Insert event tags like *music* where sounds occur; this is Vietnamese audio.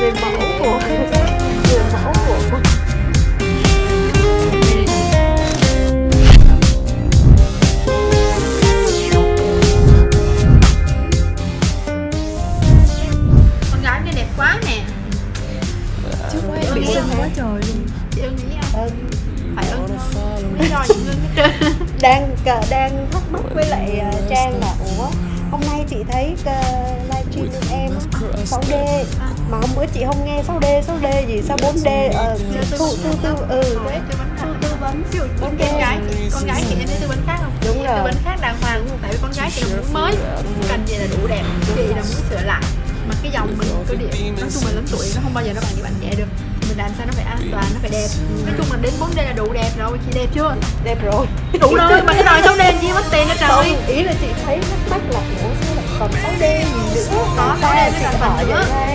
người mẫu của người mẫu của con gái này đẹp quá nè. Chứ quá bị sưng quá trời luôn. Chị ưng nghĩ không? Phải ưng lý do gì *laughs* đang đang thắc mắc với lại ờ, trang 6D mà hôm bữa chị không nghe 6D 6D gì sao 4D ờ Chưa thu thu tư ừ Ờ, đấy. Tư vấn tư ví dụ con gái con gái chị em tư vấn khác không? Đúng rồi. tư vấn khác đàng hoàng luôn tại vì con gái chị là muốn mới cần gì là đủ đẹp. Chị là muốn sửa lại. Mà cái dòng mình cơ địa nói chung là lớn tuổi nó không bao giờ nó bằng như bạn trẻ được. Mình làm sao nó phải an toàn nó phải đẹp. Nói chung là đến 4D là đủ đẹp rồi chị đẹp chưa? Đẹp rồi. Đủ rồi mà cái đòi xong đèn gì mất tiền nữa trời? Ý là chị thấy thắc mắc là ủa sao lại còn 6D gì nữa. Có có sao đèn chị